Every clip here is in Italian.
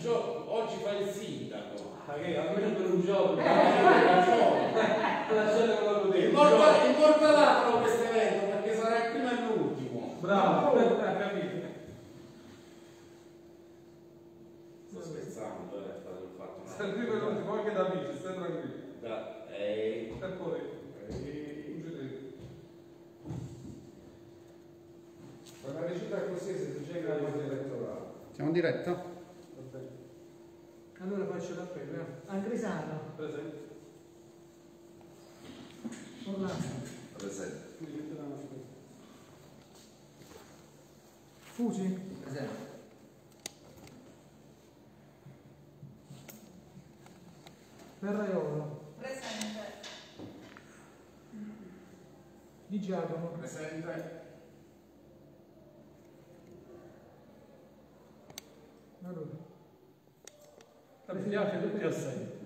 gioco, oggi fa il sindaco. Ma che almeno per un giorno. Eh, Lasciate quello che. Immorta- Immortalatelo questo evento perché sarà il primo e l'ultimo. Bravo, eh, capito. Sto scherzando, eh, è stato il fatto. Sta qui per l'ultimo, anche da amici, stai tranquillo. Da, eh, E poi, eh. Ma la recita così se c'è la legge elettorale. Siamo in diretta? Allora faccio l'appello. eh. Angrisano, Presente. Orlando, presente. Fusi, Presente. Ferraiolo, Presente. Di Giacomo, Presente. allora, Mi piace tutti assenti.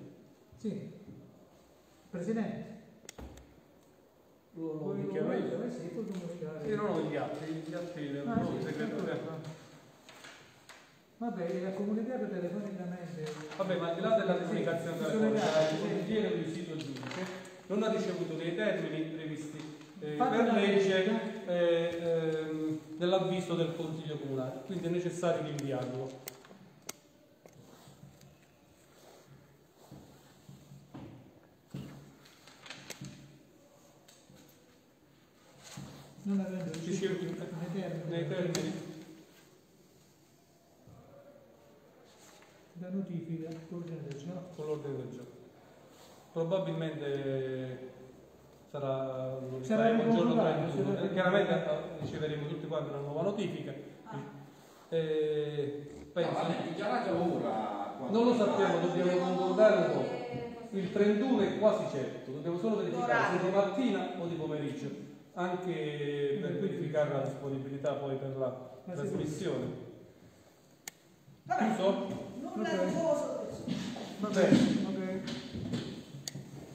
sì, Presidente. Lo, lo Poi dichiaro lo- io. eh sì. Io non ho gli atti, gli atti del Ah, sì, segretariato. Vabbè, ha comunicato telefonicamente. Vabbè, ma al di là della comunicazione telefonica, il consigliere o il sito giudice non ha ricevuto dei termini previsti eh, per legge eh, ehm, dell'avviso del consiglio comunale, quindi è necessario rinviarlo. Non Dicevo, ricevuto nei termini. Nei termini Da notifica, ordine del giorno. con l'ordine del giorno. Probabilmente sarà, il giorno ricontrollato, 31. sarà Eh, Chiaramente eh, riceveremo tutti quanti una nuova notifica. E No, penso, vabbè, dichiaratelo ora. non lo sappiamo, dobbiamo concordare un po'. Il 31 è quasi certo, dobbiamo solo verificare se di mattina o di pomeriggio, anche per verificare la disponibilità poi per la trasmissione. Vabbè, so. okay. nervoso Va bene, ok.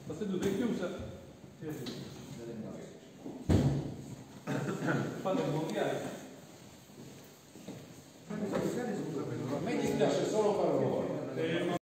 La seduta è chiusa. Fate il mondiale. Mi dispiace solo